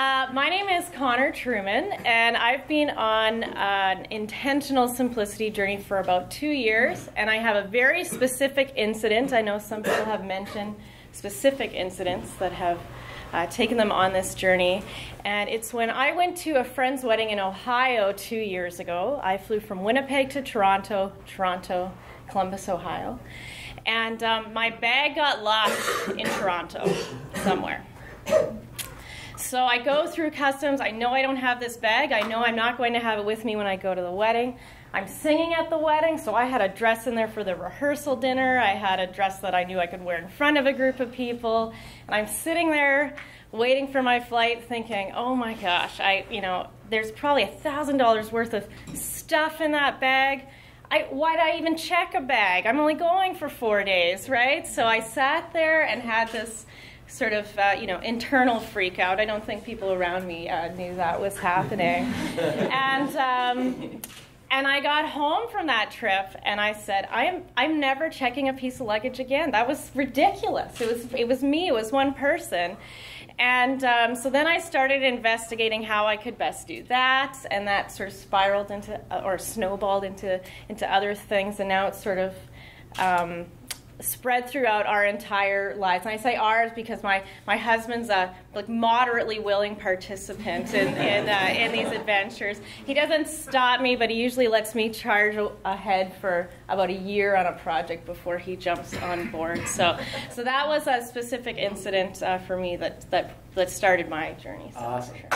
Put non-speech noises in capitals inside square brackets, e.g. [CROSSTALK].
Uh, my name is Connor Trueman, and I've been on an intentional simplicity journey for about two years. And I have a very specific incident. I know some people have mentioned specific incidents that have uh, taken them on this journey. And it's when I went to a friend's wedding in Ohio two years ago. I flew from Winnipeg to Toronto, Toronto, Columbus, Ohio. And um, my bag got lost in Toronto somewhere. So I go through customs. I know I don't have this bag. I know I'm not going to have it with me when I go to the wedding. I'm singing at the wedding, so I had a dress in there for the rehearsal dinner. I had a dress that I knew I could wear in front of a group of people. And I'm sitting there waiting for my flight thinking, oh my gosh, I, you know, there's probably a $1,000 worth of stuff in that bag. I, why'd I even check a bag? I'm only going for four days, right? So I sat there and had this sort of, uh, you know, internal freak out. I don't think people around me uh, knew that was happening. [LAUGHS] and, um, and I got home from that trip and I said, I'm, I'm never checking a piece of luggage again. That was ridiculous. It was, it was me, it was one person. And um, so then I started investigating how I could best do that, and that sort of spiraled into, or snowballed into, into other things, and now it's sort of um, spread throughout our entire lives. And I say ours because my, my husband's a like moderately willing participant in, in, uh, in these adventures. He doesn't stop me, but he usually lets me charge ahead for about a year on a project before he jumps on board. So, so that was a specific incident uh, for me that, that, that started my journey. So awesome. Sure.